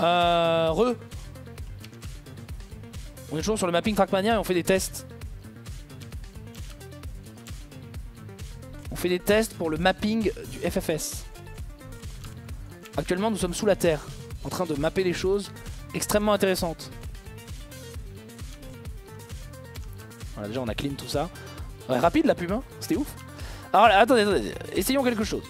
Euh, re. On est toujours sur le mapping Trackmania et on fait des tests. On fait des tests pour le mapping du FFS. Actuellement, nous sommes sous la terre, en train de mapper les choses extrêmement intéressantes. Voilà, déjà on a clean tout ça. Rapide la pub, hein C'était ouf. Alors, attendez, attendez, essayons quelque chose.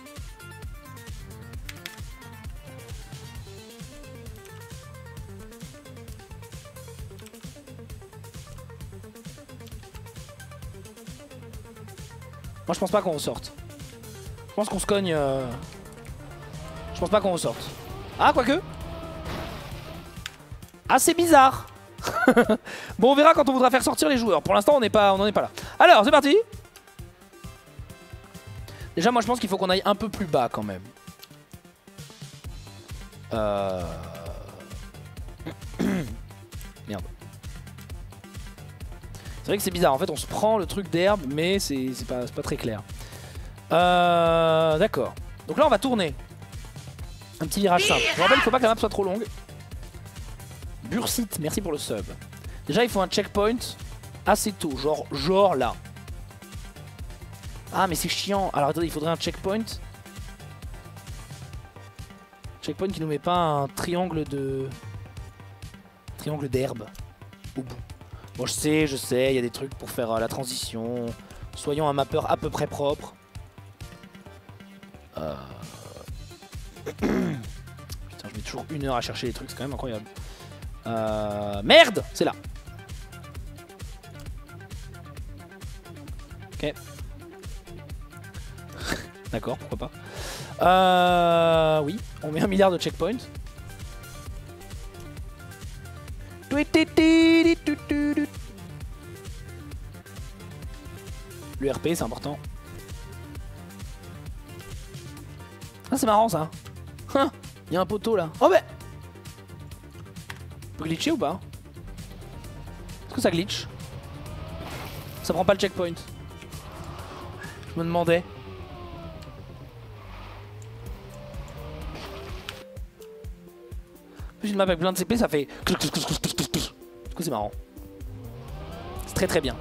Moi je pense pas qu'on ressorte. Je pense qu'on se cogne. euh, Je pense pas qu'on ressorte. Ah, quoique. Ah, c'est bizarre. bon, on verra quand on voudra faire sortir les joueurs. Pour l'instant, on n'est pas, on n'en est pas là. Alors, c'est parti. Déjà, moi je pense qu'il faut qu'on aille un peu plus bas quand même. Euh... C'est vrai que c'est bizarre. En fait, on se prend le truc d'herbe, mais c'est pas, très clair. Euh, D'accord. Donc là, on va tourner. Un petit virage simple. Je vous rappelle, il faut pas que la map soit trop longue. Bursite, merci pour le sub. Déjà, il faut un checkpoint assez tôt, genre, genre là. Ah, mais c'est chiant. Alors attendez, il faudrait un checkpoint. Checkpoint qui nous met pas un triangle de. Triangle d'herbe au bout. Bon, je sais, je sais, il y a des trucs pour faire euh, la transition. Soyons un mapper à peu près propre. Euh... Putain, je mets toujours une heure à chercher les trucs, c'est quand même incroyable. Euh... Merde C'est là. Ok. D'accord, pourquoi pas. Euh... Oui, on met un milliard de checkpoints. RP, c'est important. Ah, c'est marrant ça. Hein, Il y a un poteau là. Oh, bah peut glitcher ou pas Est-ce que ça glitch Ça prend pas le checkpoint. Je me demandais. Plus une map avec plein de CP, ça fait. Du coup, c'est marrant. C'est très très bien.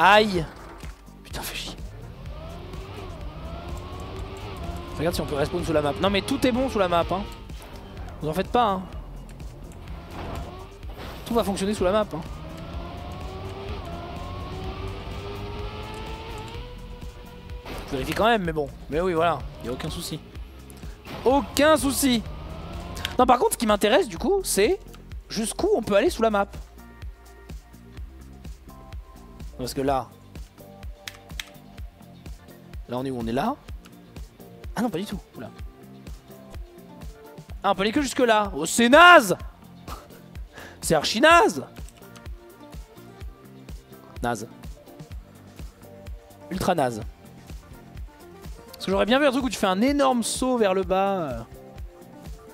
Aïe Putain, fais chier. Regarde si on peut respawn sous la map. Non mais tout est bon sous la map. Hein. Vous en faites pas. Hein. Tout va fonctionner sous la map. Hein. Je vérifie quand même, mais bon. Mais oui, voilà. Y a aucun souci. Aucun souci. Non, par contre, ce qui m'intéresse du coup, c'est jusqu'où on peut aller sous la map. Parce que là... Là, on est où? On est là? Ah non, pas du tout. Oula. Ah, on peut aller que jusque là. Oh, c'est naze C'est archi naze Naze. Ultra naze. Parce que j'aurais bien vu un truc où tu fais un énorme saut vers le bas.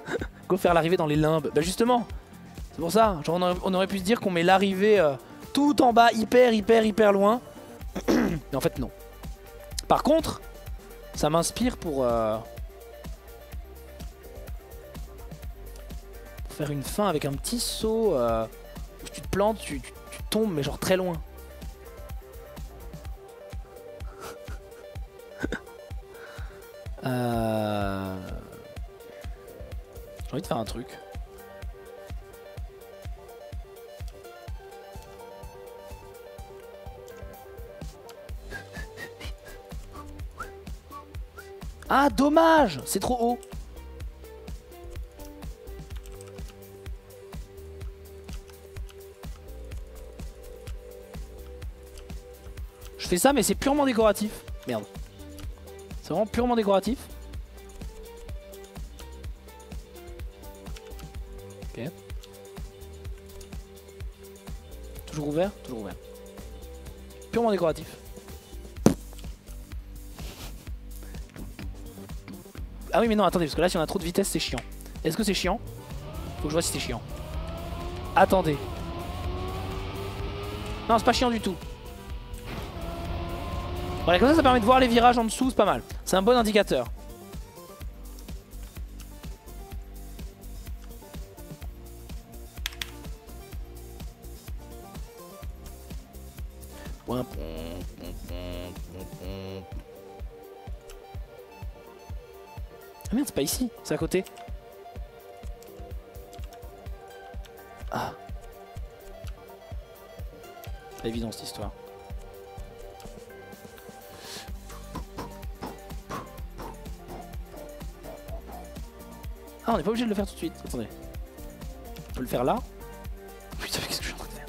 euh. Go faire l'arrivée dans les limbes. Bah justement, c'est pour ça. Genre on aurait, pu se dire qu'on met l'arrivée euh, tout en bas, hyper, hyper, hyper loin. Mais en fait, non. Par contre, ça m'inspire pour, euh, pour faire une fin avec un petit saut. euh, où tu te plantes, tu, tombes, mais genre très loin. Euh... J'ai envie de faire un truc. Ah dommage C'est trop haut Je fais ça mais c'est purement décoratif. Merde. C'est vraiment purement décoratif. Ok. Toujours ouvert? Toujours ouvert. Purement décoratif. Ah oui mais non attendez parce que là si on a trop de vitesse c'est chiant. Est-ce que c'est chiant? Faut que je vois si c'est chiant. Attendez. Non c'est pas chiant du tout. Voilà, comme ça, ça permet de voir les virages en dessous, c'est pas mal. C'est un bon indicateur. Ah merde, c'est pas ici, c'est à côté. Ah. Pas évident cette histoire. Ah, on n'est pas obligé de le faire tout de suite. Attendez. On peut le faire là. Putain, qu'est-ce que je suis en train de faire?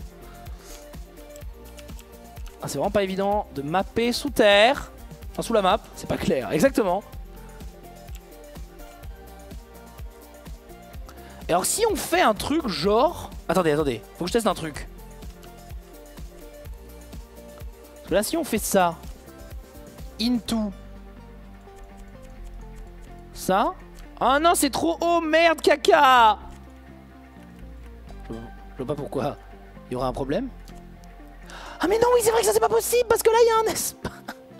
Ah, c'est vraiment pas évident de mapper sous terre. Enfin, sous la map. C'est pas clair. Exactement. Alors, si on fait un truc genre... Attendez, attendez. Faut que je teste un truc. Là, si on fait ça... Into... Ça... Oh non, c'est trop haut, merde, caca Je vois pas pourquoi il y aura un problème. Ah mais non, oui, c'est vrai que ça c'est pas possible, parce que là, il y a un espace.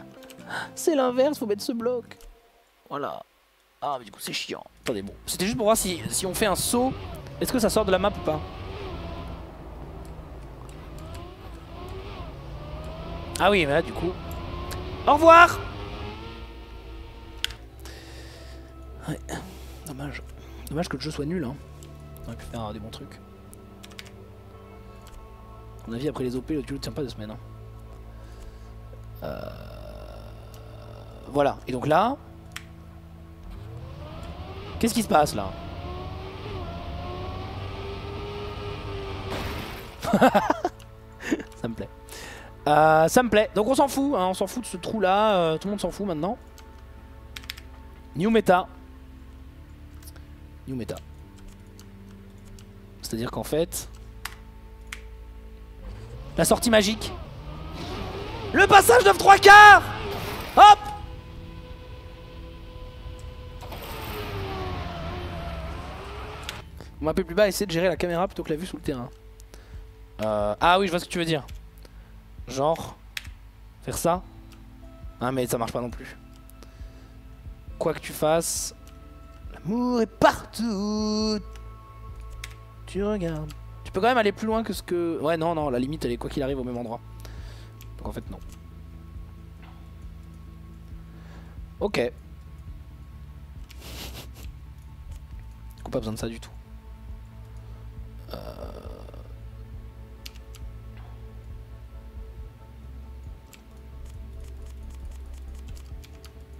c'est l'inverse, faut mettre ce bloc. Voilà. Ah, mais du coup, c'est chiant. Attendez, bon. C'était juste pour voir si, si on fait un saut, est-ce que ça sort de la map ou pas Ah oui, mais là, du coup... Au revoir Ouais. Dommage. Dommage que le jeu soit nul. Hein. On aurait pu faire des bons trucs. A mon avis, après les OP, le duo tient pas deux semaines. Hein. Euh... Voilà. Et donc là... Qu'est-ce qui se passe là Ça me plaît. Euh, ça me plaît. Donc on s'en fout. Hein, on s'en fout de ce trou là. Euh, tout le monde s'en fout maintenant. New meta. New meta. C'est-à-dire qu'en fait... La sortie magique. Le passage de 3 quarts Hop On m'a plus bas, essayer de gérer la caméra plutôt que la vue sous le terrain. Euh, ah oui, je vois ce que tu veux dire. Genre... Faire ça? Ah mais ça marche pas non plus. Quoi que tu fasses, L'amour est partout. Tu regardes. Tu peux quand même aller plus loin que ce que... Ouais, non, non, la limite, elle est quoi qu'il arrive au même endroit. Donc en fait, non. Ok. Du coup, pas besoin de ça du tout. Euh...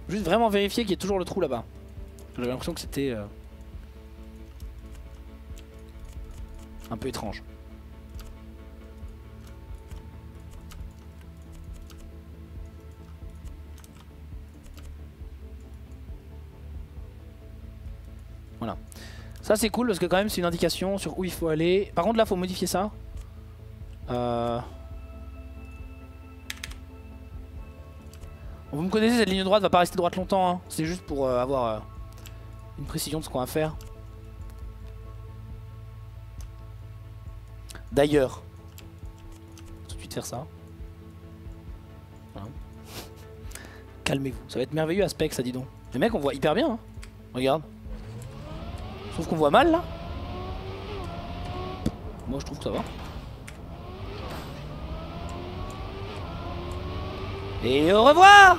Juste vraiment vérifier qu'il y ait toujours le trou là-bas. J'avais l'impression que c'était euh, un peu étrange. Ça c'est cool parce que quand même c'est une indication sur où il faut aller. Par contre là faut modifier ça. Euh... Vous me connaissez, cette ligne droite va pas rester droite longtemps. Hein. C'est juste pour euh, avoir une précision de ce qu'on va faire. D'ailleurs, tout de suite faire ça. Calmez-vous, ça va être merveilleux aspect ça dit donc. Les mecs on voit hyper bien, hein. regarde. Sauf qu'on voit mal là. Moi je trouve que ça va. Et au revoir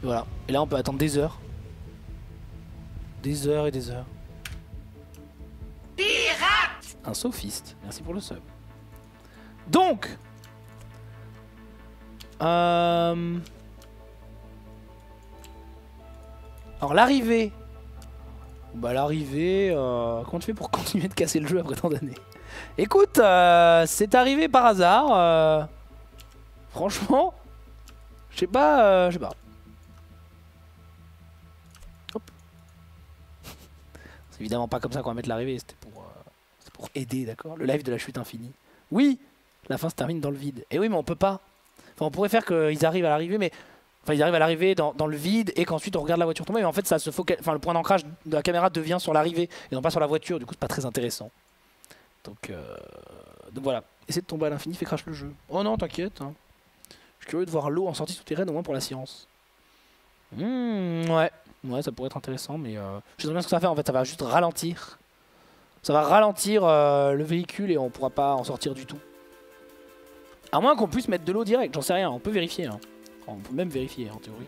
Voilà. Et là, on peut attendre des heures. Des heures et des heures. Pirate Un sophiste. Merci pour le sub. Donc euh... Alors l'arrivée. Bah l'arrivée, euh... comment tu fais pour continuer de casser le jeu après tant d'années? Écoute, euh, c'est arrivé par hasard. Euh... Franchement, je sais pas, je sais pas. évidemment pas comme ça qu'on va mettre l'arrivée, c'était pour, pour aider, d'accord? Le live de la chute infinie. Oui, la fin se termine dans le vide. Et oui, mais on peut pas. Enfin, on pourrait faire qu'ils arrivent à l'arrivée, mais Enfin, ils arrivent à l'arrivée dans, le vide et qu'ensuite on regarde la voiture tomber. Mais en fait, ça se enfin, le point d'ancrage de la caméra devient sur l'arrivée et non pas sur la voiture. Du coup, c'est pas très intéressant. Donc, euh, donc voilà. Essayer de tomber à l'infini fait crash le jeu. Oh non, t'inquiète. hein. Je suis curieux de voir l'eau en sortie souterraine au moins pour la science. Hmm, ouais. Ouais, ça pourrait être intéressant, mais euh, je sais bien ce que ça va faire en fait. Ça va juste ralentir. Ça va ralentir euh, le véhicule et on pourra pas en sortir du tout. À moins qu'on puisse mettre de l'eau direct, j'en sais rien. On peut vérifier. hein. On peut même vérifier en théorie.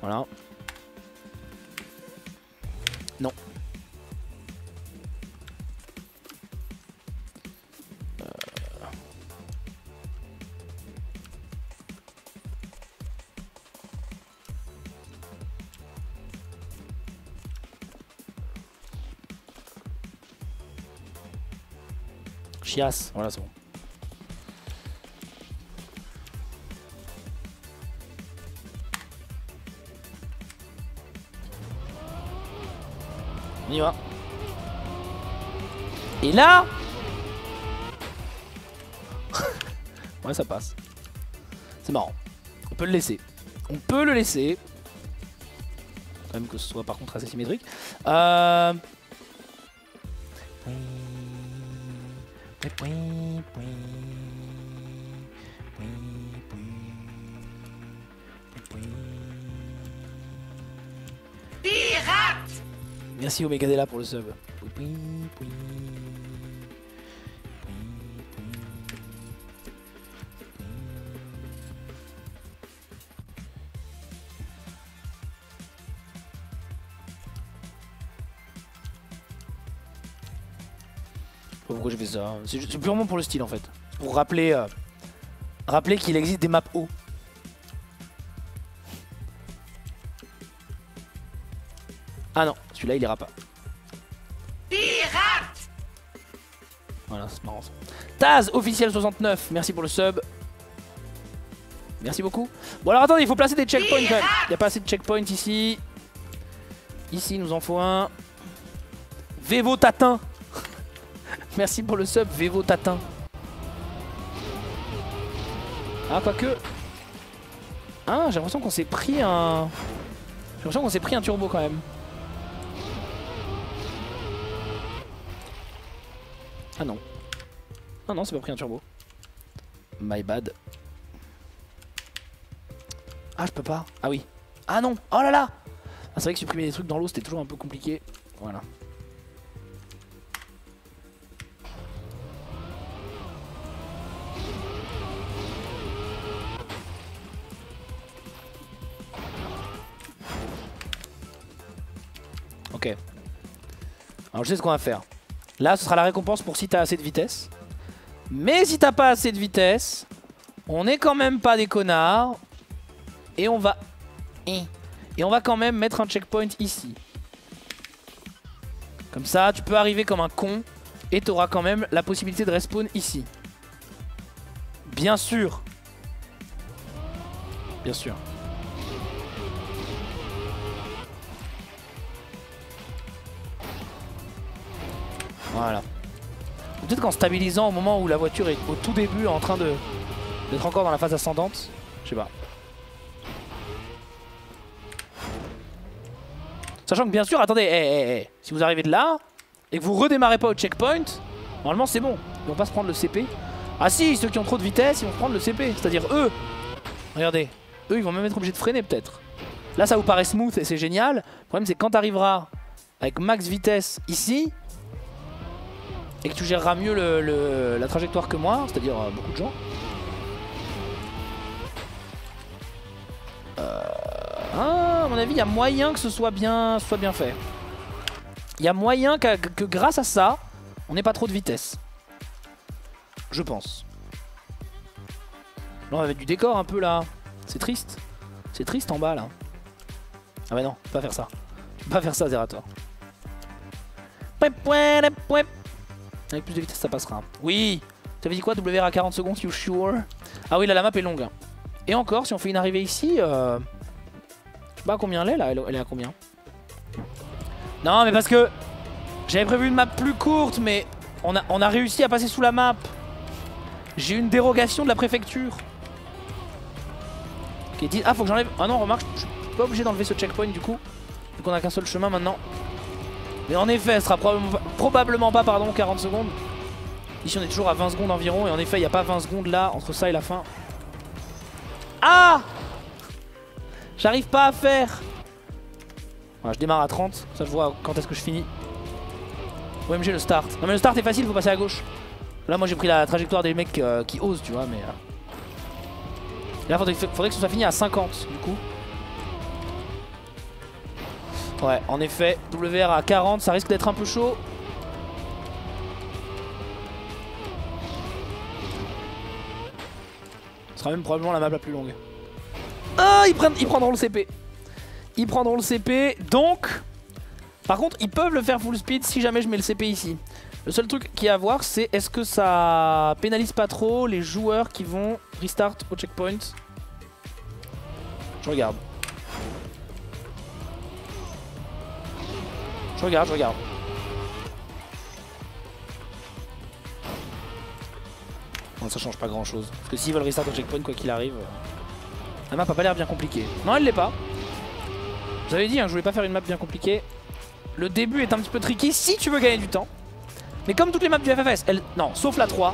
Voilà. Non. Euh. Chiasse, voilà c'est bon. On y va. Et là Ouais ça passe. C'est marrant. On peut le laisser. On peut le laisser. Quand même que ce soit par contre assez symétrique. Euh... Merci Omegadella pour le sub. Pourquoi je fais ça c'est purement pour le style en fait. Pour rappeler, euh, rappeler qu'il existe des maps hauts. Ah non, celui-là il ira pas. Voilà, c'est marrant ça. Taz, officiel 69, merci pour le sub. Merci beaucoup. Bon alors attendez, il faut placer des checkpoints quand même. Il n'y a pas assez de checkpoints ici. Ici, il nous en faut un. Vevo Tatin. merci pour le sub, Vevo Tatin. Ah, quoique. Ah, j'ai l'impression qu'on s'est pris un... J'ai l'impression qu'on s'est pris un turbo quand même. Ah non. Ah non, c'est pas pris un turbo. My bad. Ah, je peux pas. Ah oui. Ah non. Oh là là. Ah, c'est vrai que supprimer des trucs dans l'eau, c'était toujours un peu compliqué. Voilà. Ok. Alors je sais ce qu'on va faire. Là, ce sera la récompense pour si t'as assez de vitesse. Mais si t'as pas assez de vitesse, on est quand même pas des connards. Et on va... Et et on va quand même mettre un checkpoint ici. Comme ça, tu peux arriver comme un con. Et t'auras quand même la possibilité de respawn ici. Bien sûr. Bien sûr. Voilà. Peut-être qu'en stabilisant au moment où la voiture est au tout début en train d'être encore dans la phase ascendante. Je sais pas. Sachant que bien sûr, attendez, eh, eh, eh, si vous arrivez de là et que vous redémarrez pas au checkpoint, normalement c'est bon. Ils vont pas se prendre le CP. Ah si, ceux qui ont trop de vitesse, ils vont se prendre le CP. C'est-à-dire eux. Regardez, eux ils vont même être obligés de freiner peut-être. Là ça vous paraît smooth et c'est génial. Le problème c'est quand tu arriveras avec max vitesse ici, et que tu géreras mieux la trajectoire que moi, c'est-à-dire euh, beaucoup de gens. Euh, ah, à mon avis, il y a moyen que ce soit bien, soit bien fait. Il y a moyen que, grâce à ça, on n'ait pas trop de vitesse. Je pense. Là, on va mettre du décor un peu là. C'est triste. C'est triste en bas là. Ah bah non, pas faire ça. Pas faire ça, Zerator. Avec plus de vitesse, ça passera. Oui Tu avais dit quoi WR à 40 secondes, you sure? Ah oui, là, la map est longue. Et encore, si on fait une arrivée ici... Euh... Je sais pas à combien elle est, là. Elle est à combien? Non, mais parce que... J'avais prévu une map plus courte, mais... On a, on a réussi à passer sous la map. J'ai eu une dérogation de la préfecture. Qui dit... Ah, faut que j'enlève... Ah non, remarque, je suis pas obligé d'enlever ce checkpoint, du coup. Vu qu'on a qu'un seul chemin, maintenant. Mais en effet, ce sera probablement pas, probablement pas pardon, 40 secondes. Ici on est toujours à 20 secondes environ et en effet il n'y a pas 20 secondes là entre ça et la fin. Ah J'arrive pas à faire voilà, Je démarre à 30, ça je vois quand est-ce que je finis. OMG le start. Non mais le start est facile, faut passer à gauche. Là moi j'ai pris la trajectoire des mecs euh, qui osent tu vois mais... Euh... Là faudrait, faudrait que ce soit fini à 50 du coup. Ouais en effet WR à 40 ça risque d'être un peu chaud. Ce sera même probablement la map la plus longue. Ah ils, prendront le CP. Ils prendront le CP donc... Par contre ils peuvent le faire full speed si jamais je mets le CP ici. Le seul truc qui est à voir, c'est est-ce que ça pénalise pas trop les joueurs qui vont restart au checkpoint Je regarde. Je regarde, je regarde. Ça change pas grand chose. Parce que s'ils veulent restart au checkpoint, quoi qu'il arrive, euh, la map a pas l'air bien compliquée. Non, elle l'est pas. J'avais dit, hein, je voulais pas faire une map bien compliquée. Le début est un petit peu tricky si tu veux gagner du temps. Mais comme toutes les maps du FFS, non, sauf la 3,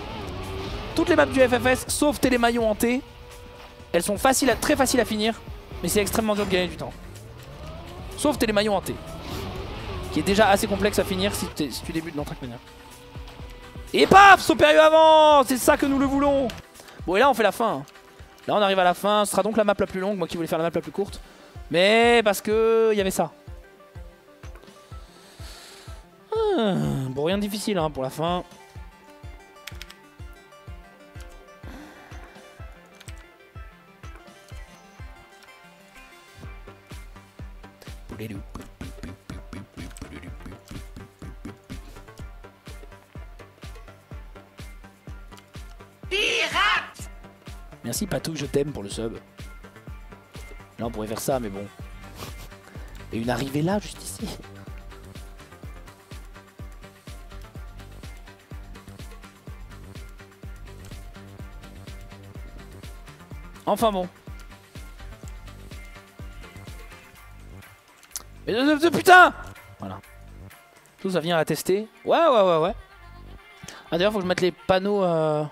toutes les maps du FFS, sauf Télémaillon en T, elles sont faciles à, très faciles à finir, mais c'est extrêmement dur de gagner du temps. Sauf Télémaillon en T, est déjà assez complexe à finir si, si tu débutes dans Trackmania. Et paf Sopérieux avant C'est ça que nous le voulons Bon et là on fait la fin. Là on arrive à la fin, ce sera donc la map la plus longue, moi qui voulais faire la map la plus courte. Mais parce que il y avait ça. Ah, bon, rien de difficile hein, pour la fin. Pirate Merci Patou, je t'aime pour le sub. Là on pourrait faire ça, mais bon. Et une arrivée là, juste ici. Enfin bon. Mais de, putain Voilà. Tout ça vient à tester. Ouais, ouais, ouais, ouais. Ah d'ailleurs, faut que je mette les panneaux... Euh...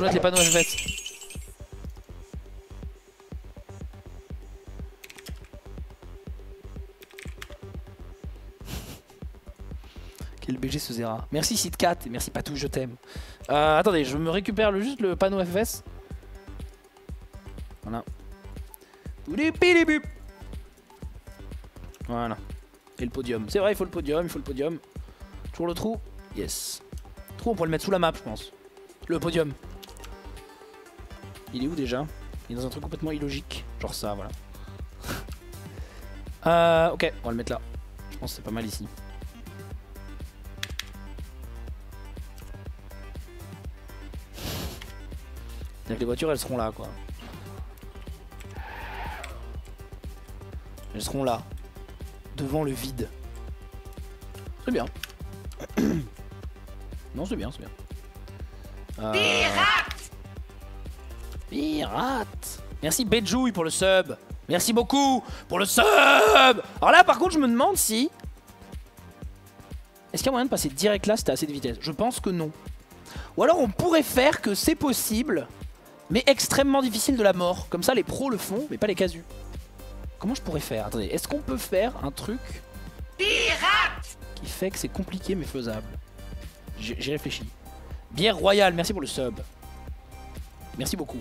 Je mette les panneaux FFS. le BG se zéra. Merci Sidcat et merci Patou, je t'aime. Euh, attendez, je me récupère le, juste le panneau FFS. Voilà. Voilà. Et le podium. C'est vrai, il faut le podium, il faut le podium. Toujours le trou Yes. Trou, on pourrait le mettre sous la map, je pense. Le podium. Il est où déjà? Il est dans un truc complètement illogique. Genre ça, voilà. euh, ok, on va le mettre là. Je pense que c'est pas mal ici. les voitures elles seront là quoi. Elles seront là. Devant le vide. C'est bien. non c'est bien, c'est bien. Euh... Pirate Merci Bejouille pour le sub. Merci beaucoup pour le sub Alors là par contre je me demande si... Est-ce qu'il y a moyen de passer direct là si t'as assez de vitesse? Je pense que non. Ou alors on pourrait faire que c'est possible mais extrêmement difficile de la mort. Comme ça, les pros le font, mais pas les casus. Comment je pourrais faire? Attendez, est-ce qu'on peut faire un truc Pirate qui fait que c'est compliqué mais faisable? J'ai réfléchi. Bière royale, merci pour le sub. Merci beaucoup.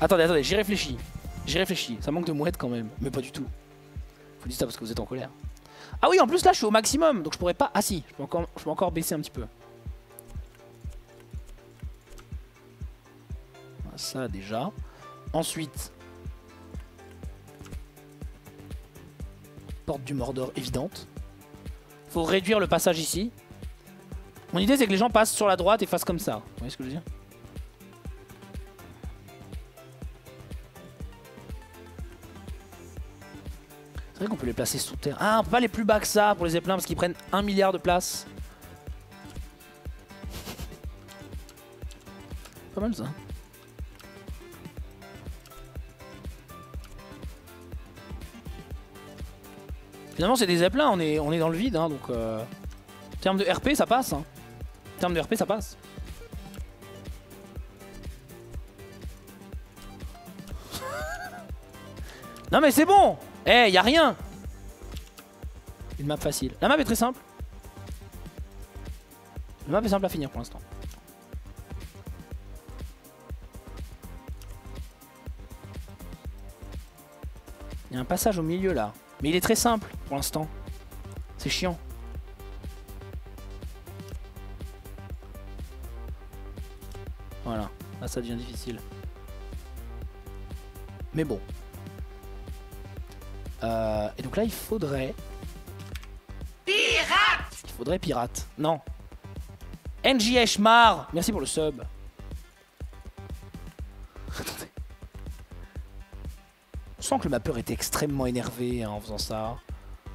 Attendez, attendez, j'ai réfléchi. J'ai réfléchi. Ça manque de mouette quand même, mais pas du tout. Vous dites ça parce que vous êtes en colère. Ah oui, en plus là, je suis au maximum, donc je pourrais pas... Ah si, je peux encore, je peux encore baisser un petit peu. ça déjà. Ensuite, porte du Mordor évidente. Faut réduire le passage ici. Mon idée c'est que les gens passent sur la droite et fassent comme ça. Vous voyez ce que je veux dire? C'est vrai qu'on peut les placer sous terre. Ah, pas les plus bas que ça pour les zeppelins parce qu'ils prennent un milliard de place. Pas mal ça. Finalement, c'est des zeppelins, on est, on est dans le vide, hein, donc... Euh... En termes de RP, ça passe. Hein. En termes de RP, ça passe. non mais c'est bon eh, y a rien Une map facile. La map est très simple. La map est simple à finir pour l'instant. Il y a un passage au milieu là. Mais il est très simple pour l'instant. C'est chiant. Voilà. Là ça devient difficile. Mais bon. Euh, et donc là il faudrait... Pirate Il faudrait pirate. Non. NJH Mar Merci pour le sub. On sent que le mappeur était extrêmement énervé hein, en faisant ça.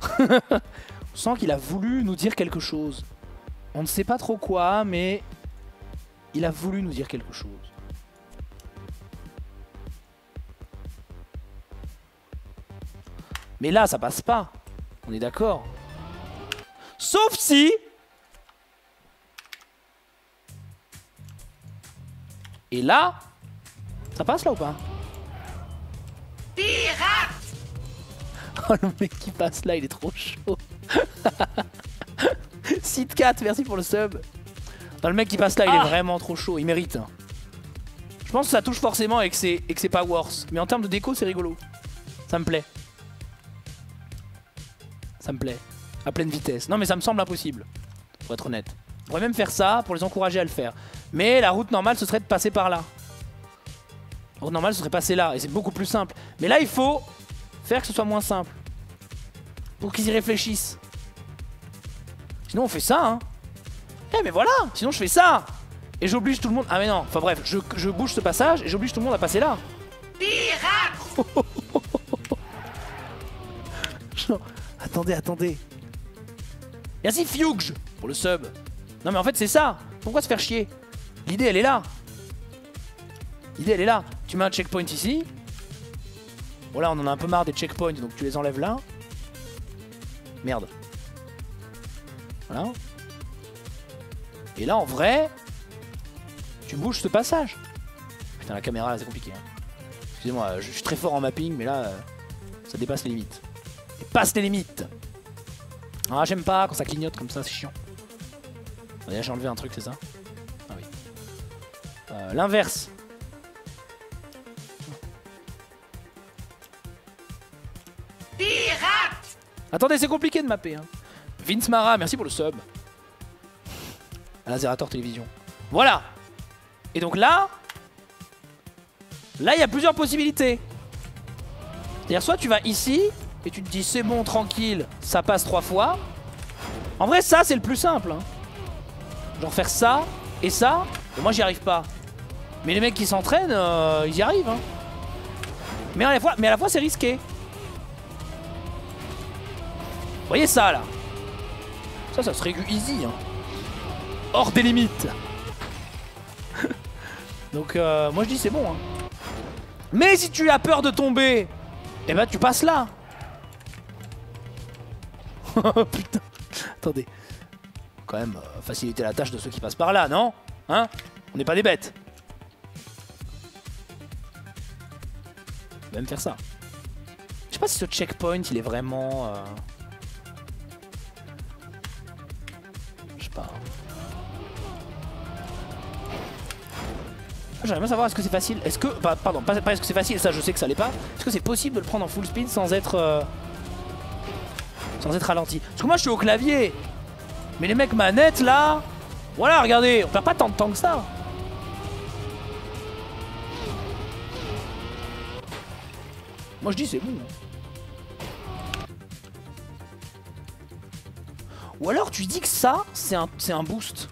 On sent qu'il a voulu nous dire quelque chose. On ne sait pas trop quoi, mais il a voulu nous dire quelque chose. Mais là, ça passe pas. On est d'accord. Sauf si... Et là, ça passe là ou pas? Oh le mec qui passe là, il est trop chaud. Sitcat, merci pour le sub. le mec qui passe là, il est ah. vraiment trop chaud, il mérite. Je pense que ça touche forcément et que c'est pas worse. Mais en termes de déco, c'est rigolo. Ça me plaît. Ça me plaît. À pleine vitesse. Non mais ça me semble impossible. Pour être honnête. On pourrait même faire ça pour les encourager à le faire. Mais la route normale, ce serait de passer par là. La route normale, ce serait passer là. Et c'est beaucoup plus simple. Mais là, il faut faire que ce soit moins simple. Pour qu'ils y réfléchissent. Sinon on fait ça, hein. Eh mais voilà Sinon je fais ça Et j'oblige tout le monde... Ah mais non, enfin bref, je, bouge ce passage et j'oblige tout le monde à passer là. attendez, attendez. Merci Fuge pour le sub. Non mais en fait c'est ça. Pourquoi se faire chier? L'idée elle est là. L'idée elle est là. Tu mets un checkpoint ici. Bon là on en a un peu marre des checkpoints donc tu les enlèves là. Merde. Voilà. Et là en vrai, tu bouges ce passage. Putain la caméra c'est compliqué. Hein. Excusez-moi, je suis très fort en mapping mais là euh, ça dépasse les limites. Dépasse les limites Ah j'aime pas quand ça clignote comme ça, c'est chiant. Déjà j'ai enlevé un truc c'est ça Ah oui. Euh, L'inverse. Attendez, c'est compliqué de mapper. Hein. Vince Mara, merci pour le sub. Zerator Télévision. Voilà Et donc là... Là, il y a plusieurs possibilités. C'est-à-dire, soit tu vas ici, et tu te dis, c'est bon, tranquille, ça passe trois fois. En vrai, ça, c'est le plus simple. Hein. Genre faire ça, et ça. moi, j'y arrive pas. Mais les mecs qui s'entraînent, euh, ils y arrivent. Hein. Mais à la fois, c'est risqué. Vous voyez ça là Ça, ça serait easy. Hein. Hors des limites. Donc euh, moi je dis c'est bon. Mais si tu as peur de tomber, eh ben tu passes là. Putain. Attendez. Quand même euh, faciliter la tâche de ceux qui passent par là, non? Hein? On n'est pas des bêtes. Même faire ça. Je sais pas si ce checkpoint il est vraiment... Euh, J'aimerais bien savoir est-ce que c'est facile? Est-ce que. pardon, pas, est-ce que c'est facile, ça je sais que ça l'est pas. Est-ce que c'est possible de le prendre en full speed sans être. Euh, sans être ralenti Parce que moi je suis au clavier. Mais les mecs manettes là. Voilà, regardez, on perd pas tant de temps que ça. Moi je dis c'est bon. Ou alors tu dis que ça, c'est un, un boost.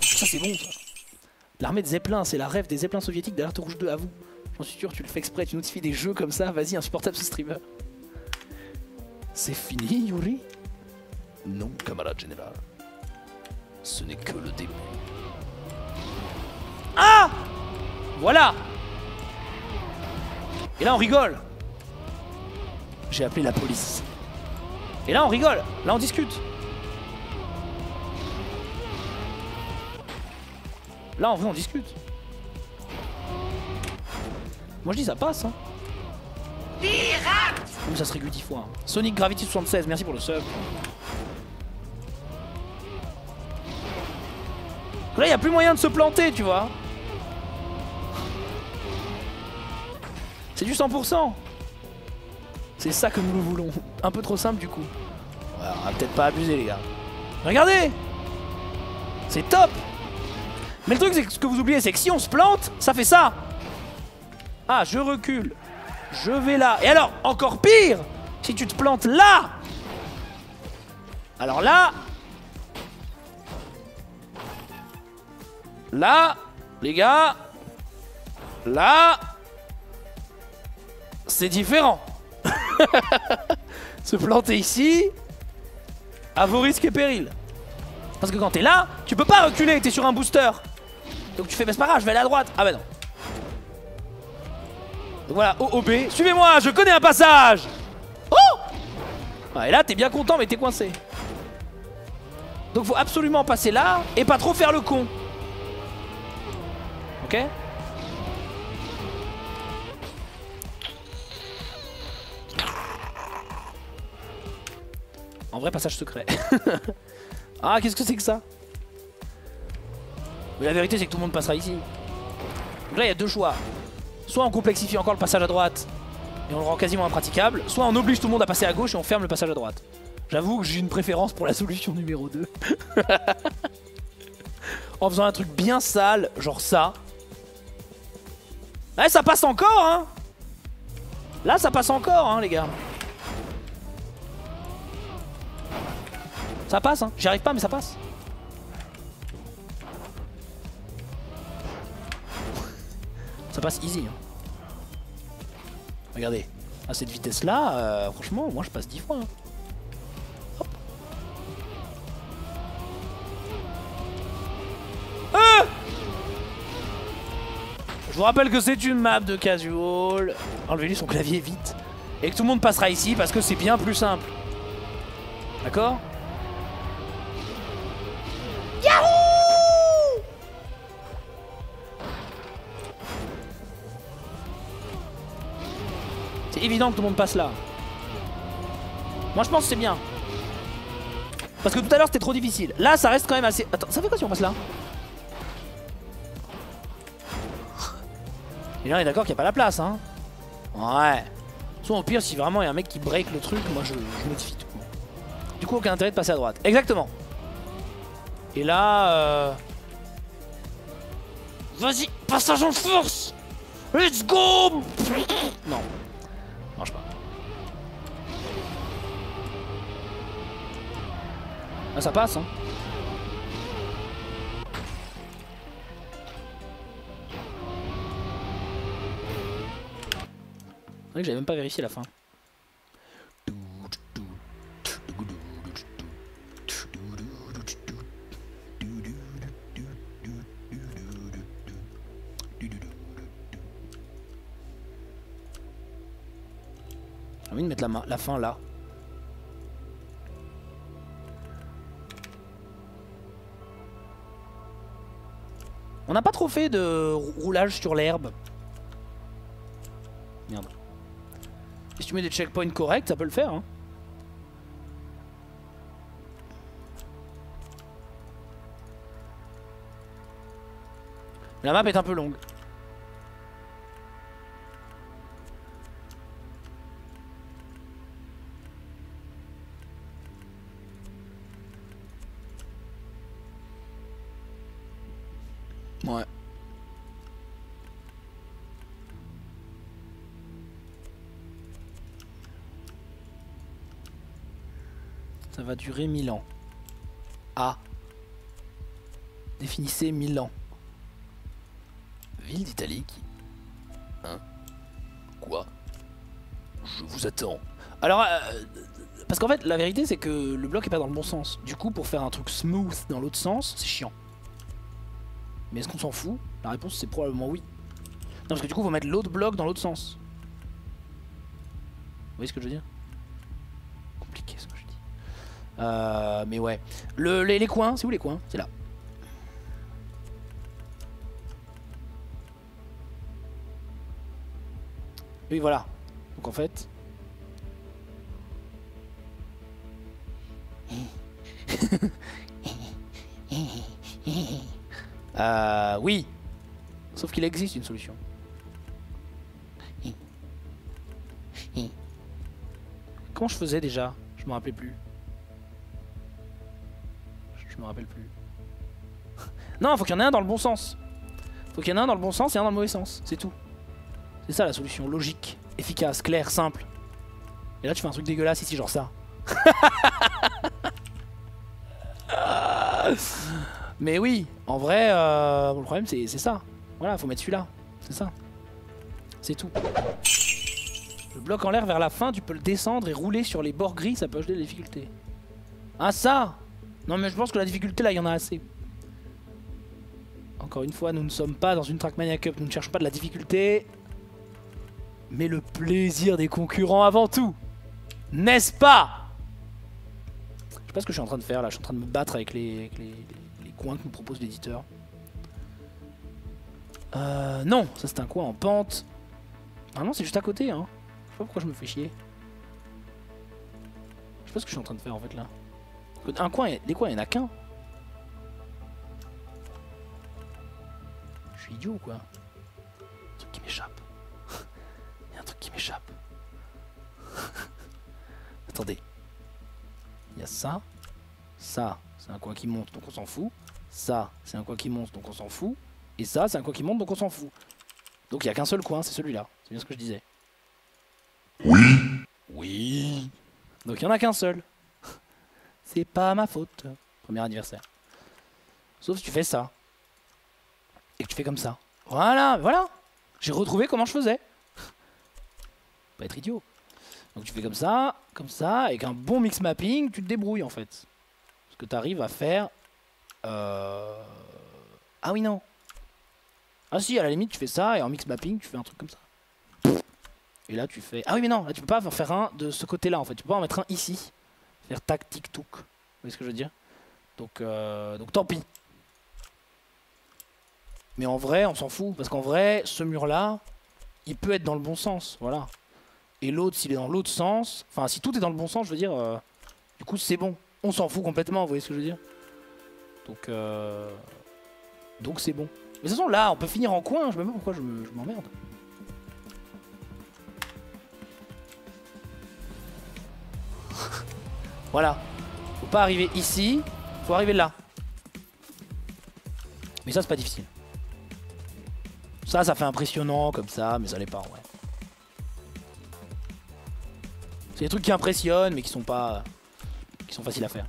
Ça c'est bon ça. L'armée de Zeppelin, c'est la rêve des Zeppelins soviétiques d'Alerte Rouge 2 à vous. J'en suis sûr, tu le fais exprès, tu notifies des jeux comme ça, vas-y, insupportable ce streamer. C'est fini, Yuri? Non, camarade général. Ce n'est que le début. Ah Voilà Et là, on rigole J'ai appelé la police. Et là on rigole, là on discute. Là en vrai on discute. Moi je dis ça passe hein. Pirate ça se régule 10 fois. hein. Sonic Gravity 76, merci pour le sub. Là il n'y a plus moyen de se planter tu vois. C'est du 100%. C'est ça que nous le voulons. Un peu trop simple du coup. On va peut-être pas abuser les gars. Regardez C'est top Mais le truc c'est que ce que vous oubliez c'est que si on se plante, ça fait ça Ah, je recule. Je vais là. Et alors, encore pire Si tu te plantes là Alors là... Là, les gars... Là... C'est différent se planter ici à vos risques et périls. Parce que quand t'es là, tu peux pas reculer, t'es sur un booster. Donc tu fais, mais c'est pas grave, je vais aller à droite. Ah bah non. Voilà, OOB, suivez-moi, je connais un passage Oh ah, Et là, t'es bien content, mais t'es coincé. Donc faut absolument passer là et pas trop faire le con. Ok En vrai passage secret. ah qu'est-ce que c'est que ça? Mais la vérité c'est que tout le monde passera ici. Donc là il y a deux choix. Soit on complexifie encore le passage à droite et on le rend quasiment impraticable, soit on oblige tout le monde à passer à gauche et on ferme le passage à droite. J'avoue que j'ai une préférence pour la solution numéro 2. en faisant un truc bien sale, genre ça. Ouais ça passe encore hein Là ça passe encore hein les gars. Ça passe, hein. J'y arrive pas, mais ça passe. Ça passe easy. Hein. Regardez. À cette vitesse-là, euh, franchement, moi je passe 10 fois. Hein. Ah je vous rappelle que c'est une map de casual. Enlevez-lui son clavier vite. Et que tout le monde passera ici parce que c'est bien plus simple. D'accord? Évident que tout le monde passe là. Moi je pense que c'est bien. Parce que tout à l'heure c'était trop difficile. Là ça reste quand même assez... Attends, ça fait quoi si on passe là Et là on est d'accord qu'il n'y a pas la place hein. Ouais. Soit au pire si vraiment il y a un mec qui break le truc, moi je, modifie tout. Du coup aucun intérêt de passer à droite. Exactement. Et là... Euh... Vas-y, passage en force Let's go ça passe, hein. J'avais même pas vérifié la fin. Envie de mettre la, main, la fin là. On n'a pas trop fait de roulage sur l'herbe. Merde. Si tu mets des checkpoints corrects, ça peut le faire. Hein. La map est un peu longue. Ça va durer 1000 ans. Ah. Définissez 1000 ans. Ville d'Italie. Hein Quoi? Je vous attends. Alors, euh, parce qu'en fait, la vérité, c'est que le bloc est pas dans le bon sens. Du coup, pour faire un truc smooth dans l'autre sens, c'est chiant. Mais est-ce qu'on s'en fout? La réponse, c'est probablement oui. Non, parce que du coup, faut mettre l'autre bloc dans l'autre sens. Vous voyez ce que je veux dire? Euh, mais ouais. Le, les, coins, c'est où les coins? C'est là. Oui, voilà. Donc en fait... euh, oui. Sauf qu'il existe une solution. Comment je faisais déjà? Je me rappelais plus. Me rappelle plus. non, faut qu'il y en ait un dans le bon sens. Faut qu'il y en ait un dans le bon sens et un dans le mauvais sens. C'est tout. C'est ça la solution. Logique, efficace, claire, simple. Et là, tu fais un truc dégueulasse ici, genre ça. Mais oui, en vrai, euh, le problème c'est ça. Voilà, faut mettre celui-là. C'est ça. C'est tout. Le bloc en l'air vers la fin, tu peux le descendre et rouler sur les bords gris, ça peut ajouter de la difficulté. Ah ça Non mais je pense que la difficulté là, il y en a assez. Encore une fois, nous ne sommes pas dans une Trackmania Cup, nous ne cherchons pas de la difficulté, mais le plaisir des concurrents avant tout. N'est-ce pas? Je sais pas ce que je suis en train de faire là, je suis en train de me battre avec les, coins que nous propose l'éditeur. Euh, non, ça c'est un coin en pente. Ah non, c'est juste à côté, hein. Je sais pas pourquoi je me fais chier. Je sais pas ce que je suis en train de faire en fait là. Un coin, des coins, il y en a qu'un. Je suis idiot ou quoi? Un truc qui m'échappe. il y a un truc qui m'échappe. Attendez. Il y a ça. Ça, c'est un coin qui monte, donc on s'en fout. Ça, c'est un coin qui monte, donc on s'en fout. Et ça, c'est un coin qui monte, donc on s'en fout. Donc il n'y a qu'un seul coin, c'est celui-là. C'est bien ce que je disais. Oui. Oui. Donc il n'y en a qu'un seul. C'est pas ma faute. Premier anniversaire. Sauf si tu fais ça. Et que tu fais comme ça. Voilà, voilà. J'ai retrouvé comment je faisais. Pas être idiot. Donc tu fais comme ça, comme ça, avec un bon mix mapping, tu te débrouilles en fait. Parce que tu arrives à faire... Euh... Ah oui, non. Ah si, à la limite, tu fais ça, et en mix mapping, tu fais un truc comme ça. Et là, tu fais... Ah oui, mais non, là, tu peux pas en faire un de ce côté-là, en fait. Tu peux pas en mettre un ici. Faire tac, tic, touk. Vous voyez ce que je veux dire? Donc, euh... donc, tant pis. Mais en vrai, on s'en fout. Parce qu'en vrai, ce mur-là, il peut être dans le bon sens. Voilà. Et l'autre, s'il est dans l'autre sens... Enfin, si tout est dans le bon sens, je veux dire... Euh... Du coup, c'est bon. On s'en fout complètement, vous voyez ce que je veux dire? Donc, euh... Donc, c'est bon. Mais de toute façon, là, on peut finir en coin. Je sais même pas pourquoi je m'emmerde. Voilà. Faut pas arriver ici. Faut arriver là. Mais ça, c'est pas difficile. Ça, ça fait impressionnant comme ça, mais ça l'est pas en vrai. C'est des trucs qui impressionnent, mais qui sont pas... qui sont faciles à faire.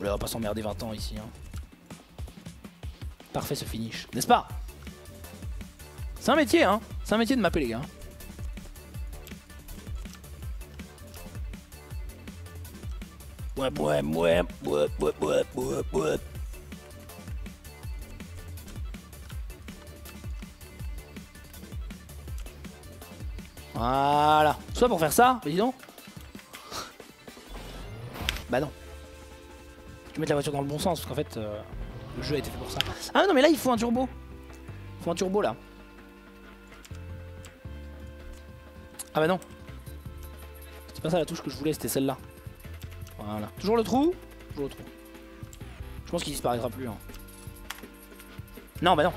on va pas s'emmerder 20 ans ici. Hein. Parfait ce finish, n'est-ce pas? C'est un métier, hein C'est un métier de mapper, les gars. Voilà. Soit pour faire ça, mais dis donc. Bah non. Tu mets la voiture dans le bon sens, parce qu'en fait, euh, le jeu a été fait pour ça. Ah non, mais là, il faut un turbo. Il faut un turbo, là. Ah bah non. C'est pas ça la touche que je voulais, c'était celle-là. Voilà. Toujours le trou Toujours le trou. Je pense qu'il disparaîtra plus. Hein. Non, bah non.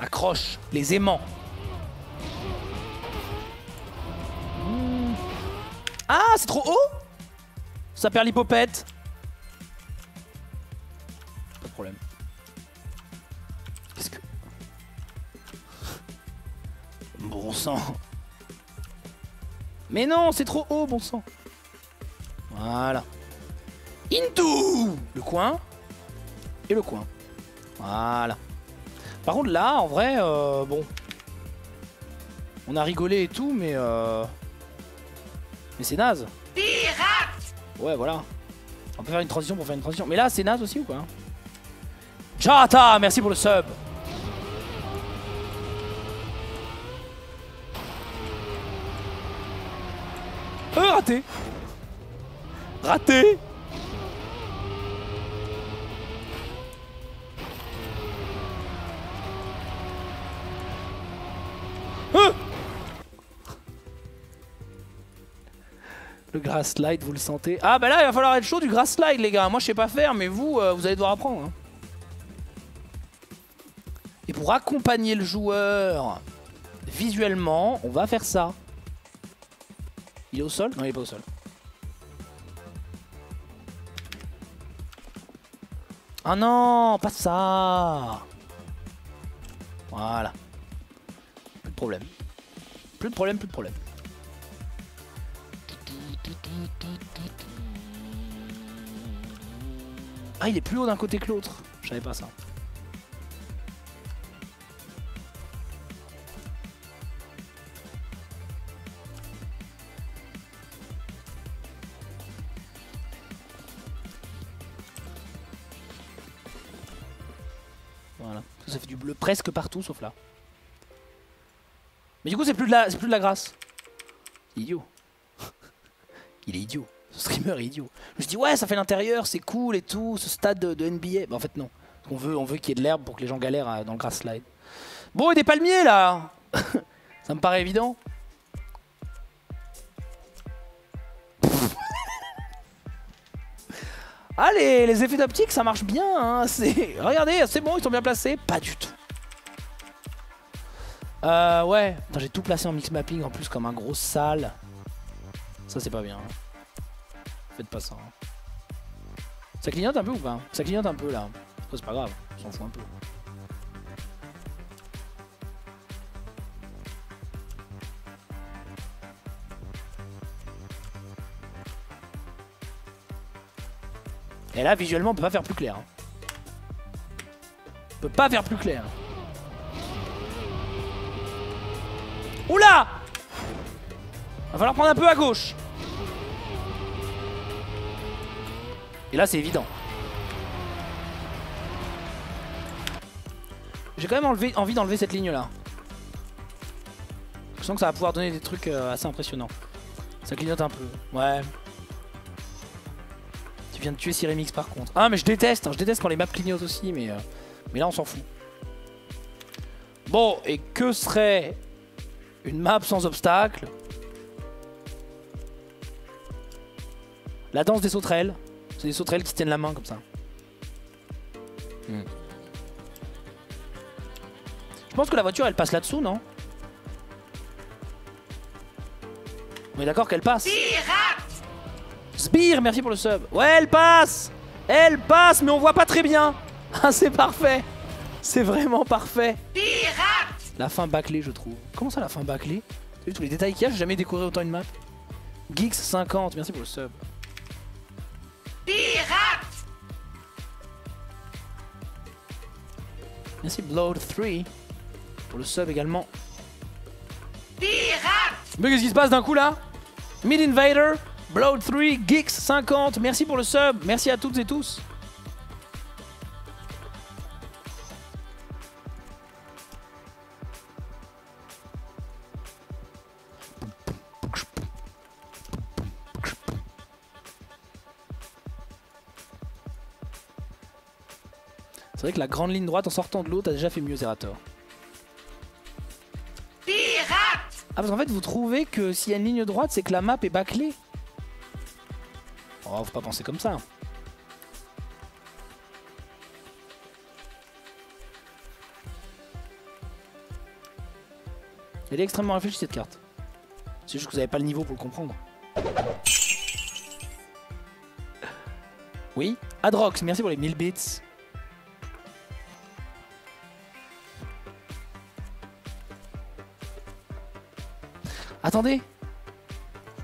Accroche les aimants. Ah, c'est trop haut Ça perd l'hypopète. Pas de problème. Qu'est-ce que... Bon sang. Mais non, c'est trop haut, bon sang. Voilà. Into Le coin. Et le coin. Voilà. Par contre, là, en vrai, euh, bon. On a rigolé et tout, mais... Euh... Mais c'est naze. Pirate Ouais, voilà. On peut faire une transition pour faire une transition. Mais là, c'est naze aussi ou quoi Chata, merci pour le sub. Raté Hein Le grass slide, vous le sentez Ah bah là, il va falloir être chaud du grass slide, les gars. Moi, je sais pas faire, mais vous, euh, vous allez devoir apprendre. hein. Et pour accompagner le joueur visuellement, on va faire ça. Il est au sol Non, il est pas au sol. Ah non, pas ça Voilà. Plus de problème. Plus de problème, plus de problème. Ah, il est plus haut d'un côté que l'autre. Je savais pas ça. Voilà. Ça fait du bleu presque partout sauf là. Mais du coup c'est plus de la plus de la grâce. Idiot. Il est idiot. Ce streamer est idiot. Je dit ouais ça fait l'intérieur, c'est cool et tout, ce stade de, NBA. Bah, en fait non. On veut, on veut qu'il y ait de l'herbe pour que les gens galèrent à- dans le grass slide. Bon et des palmiers là Ça me paraît évident. Ah les, effets d'optique ça marche bien hein. Regardez c'est bon ils sont bien placés. Pas du tout. Euh ouais. J'ai tout placé en mix mapping en plus comme un gros sale. Ça c'est pas bien hein. Faites pas ça hein. Ça clignote un peu ou pas? Ça clignote un peu là. C'est pas grave. On s'en fout un peu Et là, visuellement, on peut pas faire plus clair. hein. On peut pas faire plus clair. Oula Va falloir prendre un peu à gauche. Et là, c'est évident. J'ai quand même envie d'enlever cette ligne-là. Je sens que ça va pouvoir donner des trucs euh, assez impressionnants. Ça clignote un peu. Ouais. De tuer Cyrémix par contre. Ah mais je déteste, hein, je déteste quand les maps clignotent aussi, mais, euh, mais là on s'en fout. Bon, et que serait une map sans obstacle? La danse des sauterelles. C'est des sauterelles qui tiennent la main comme ça. Je pense que la voiture elle passe là-dessous, non? On est d'accord qu'elle passe? Sbire, merci pour le sub. Ouais, elle passe Elle passe, mais on voit pas très bien. Ah, c'est parfait C'est vraiment parfait Pirate La fin bâclée, je trouve. Comment ça, la fin bâclée? T'as vu tous les détails qu'il y a? J'ai jamais décoré autant une map. Geeks50, merci pour le sub. Pirate Merci Blood3 pour le sub également. Pirate Mais qu'est-ce qui se passe d'un coup là? Mid Invader, Blood3, Geeks50, merci pour le sub. Merci à toutes et tous. C'est vrai que la grande ligne droite en sortant de l'eau, t'as déjà fait mieux Zerator. Pirate Ah parce qu'en fait vous trouvez que s'il y a une ligne droite c'est que la map est bâclée Oh faut pas penser comme ça. Elle est extrêmement réfléchie cette carte. C'est juste que vous avez pas le niveau pour le comprendre. Oui Adrox, merci pour les 1000 bits. Attendez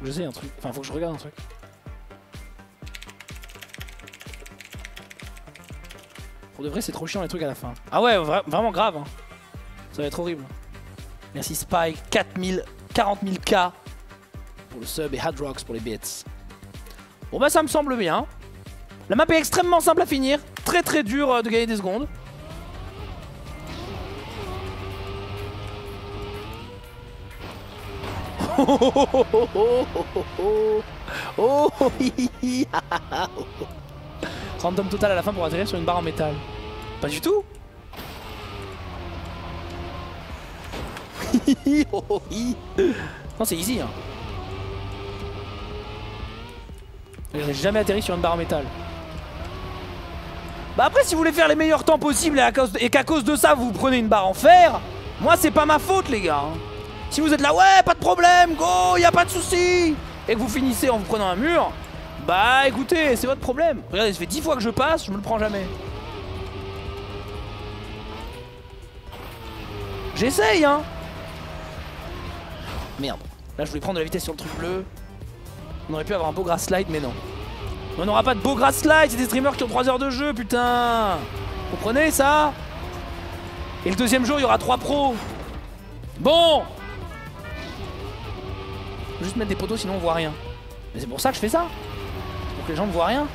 que j'essaye un truc. Enfin, faut que je regarde un truc. Pour de vrai, c'est trop chiant les trucs à la fin. Ah ouais, vra- vraiment grave. hein. Ça va être horrible. Merci Spike, 4000, 40 000 K pour le sub et Hadrox pour les bits. Bon bah ça me semble bien. La map est extrêmement simple à finir. Très très dur euh, de gagner des secondes. oh, oh, oh, oh, Random total à la fin pour atterrir sur une barre en métal. Pas du tout. Non, c'est easy. Hein. J'ai jamais atterri sur une barre en métal. Bah après, si vous voulez faire les meilleurs temps possibles et qu'à cause de ça, vous prenez une barre en fer, moi, c'est pas ma faute, les gars. hein. Si vous êtes là, ouais, pas de problème, go, y a pas de souci, et que vous finissez en vous prenant un mur, bah écoutez, c'est votre problème. Regardez, ça fait 10 fois que je passe, je me le prends jamais. J'essaye, hein. Merde. Là, je voulais prendre de la vitesse sur le truc bleu. On aurait pu avoir un beau grass slide, mais non. On n'aura pas de beau grass slide, c'est des streamers qui ont 3 heures de jeu, putain Vous comprenez ça? Et le deuxième jour, il y aura 3 pros. Bon Faut Juste mettre des poteaux, sinon on voit rien. Mais c'est pour ça que je fais ça. Que les gens ne voient rien.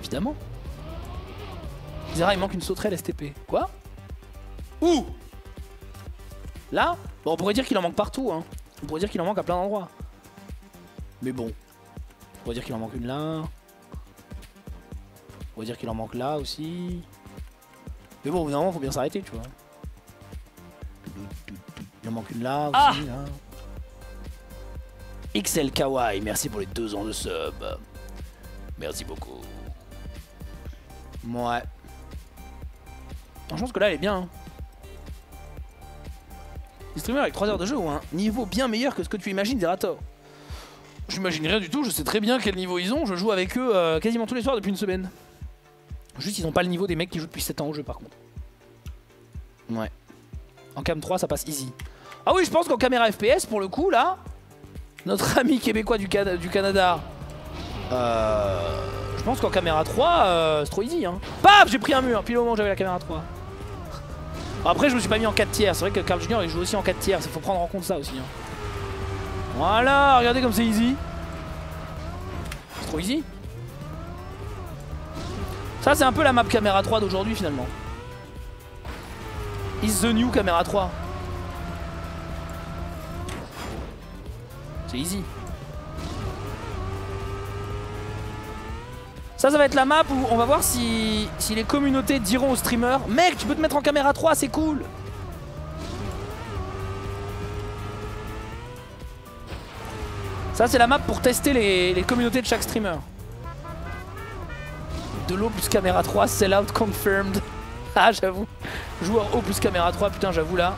Évidemment. Zera, il manque une sauterelle STP. Quoi? Où? Là? Bon, on pourrait dire qu'il en manque partout, hein. On pourrait dire qu'il en manque à plein d'endroits. Mais bon. On pourrait dire qu'il en manque une là. On pourrait dire qu'il en manque là aussi. Mais bon, normalement, faut bien s'arrêter, tu vois. Il en manque une là aussi. là. XL Kawaii, merci pour les deux ans de sub. Merci beaucoup. Ouais. Je pense que là, elle est bien. hein. Avec 3 heures de jeu ont un niveau bien meilleur que ce que tu imagines, Zerator. J'imagine rien du tout, je sais très bien quel niveau ils ont. Je joue avec eux euh, quasiment tous les soirs depuis une semaine. Juste, ils ont pas le niveau des mecs qui jouent depuis 7 ans au jeu, par contre. Ouais. En cam 3, ça passe easy. Ah oui, je pense qu'en caméra FPS, pour le coup, là, notre ami québécois du, Cana- du Canada, euh, je pense qu'en caméra 3, euh, c'est trop easy. Paf, j'ai pris un mur, pile au moment où j'avais la caméra 3. Après, je me suis pas mis en 4 tiers. C'est vrai que Carl Junior il joue aussi en 4 tiers. Il faut prendre en compte ça aussi. hein. Voilà, regardez comme c'est easy. C'est trop easy. Ça, c'est un peu la map caméra 3 d'aujourd'hui finalement. Is the new caméra 3. Easy. Ça, ça va être la map où on va voir si, si les communautés diront aux streamers Mec, tu peux te mettre en caméra 3, c'est cool Ça, c'est la map pour tester les, les communautés de chaque streamer. De l'eau plus caméra 3, sell out confirmed. Ah, j'avoue. Joueur haut plus caméra 3, putain, j'avoue là.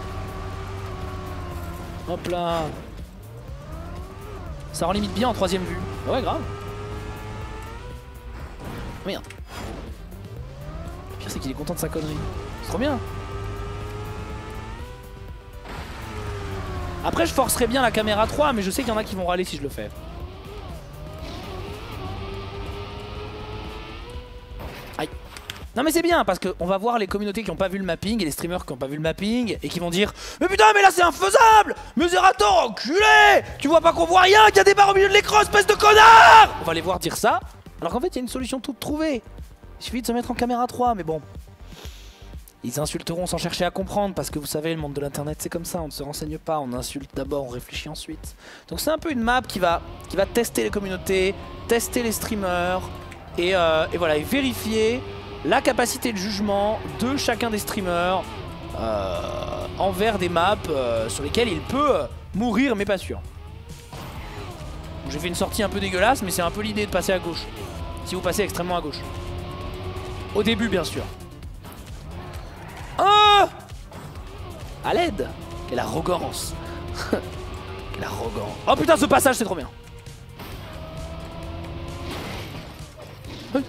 Hop là. Ça rend limite bien en troisième vue. Ouais, grave. Merde. Le pire, c'est qu'il est content de sa connerie. C'est trop bien. Après, je forcerai bien la caméra 3, mais je sais qu'il y en a qui vont râler si je le fais. Non mais c'est bien parce qu'on va voir les communautés qui n'ont pas vu le mapping et les streamers qui n'ont pas vu le mapping et qui vont dire Mais putain mais là c'est infaisable Mais enculé Tu vois pas qu'on voit rien qu'il y a des barres au milieu de l'écran espèce de connard On va les voir dire ça alors qu'en fait il y a une solution toute trouvée. Il suffit de se mettre en caméra 3 mais bon. Ils insulteront sans chercher à comprendre parce que vous savez le monde de l'internet c'est comme ça, on ne se renseigne pas, on insulte d'abord, on réfléchit ensuite. Donc c'est un peu une map qui va, qui va tester les communautés, tester les streamers et, euh, et voilà, et vérifier la capacité de jugement de chacun des streamers euh, envers des maps euh, sur lesquelles il peut euh, mourir mais pas sûr. J'ai fait une sortie un peu dégueulasse mais c'est un peu l'idée de passer à gauche. Si vous passez extrêmement à gauche. Au début bien sûr. Oh À l'aide Quelle arrogance Quelle arrogance Oh putain ce passage c'est trop bien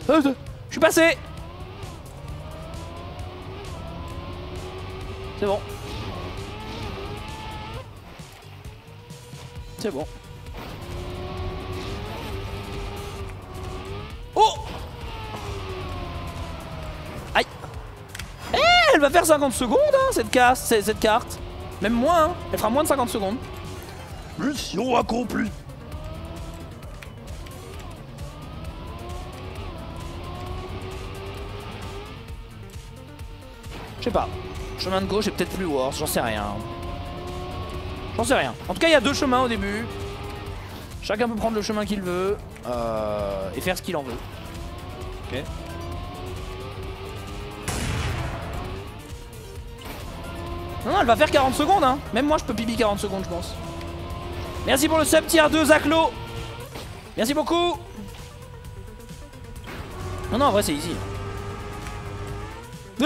Je suis passé C'est bon. C'est bon. Oh Aïe Eh Elle va faire 50 secondes hein, cette, carte, cette, cette carte. Même moins, hein. elle fera moins de 50 secondes. Mission accomplie Je sais pas. Chemin de gauche est peut-être plus worse, j'en sais rien. J'en sais rien. En tout cas, il y a deux chemins au début. Chacun peut prendre le chemin qu'il veut euh, et faire ce qu'il en veut. Ok. Non, non, elle va faire 40 secondes, hein. Même moi, je peux pipi 40 secondes, je pense. Merci pour le sub tier 2, Zaclo. Merci beaucoup. Non, non, en vrai, c'est easy. Ah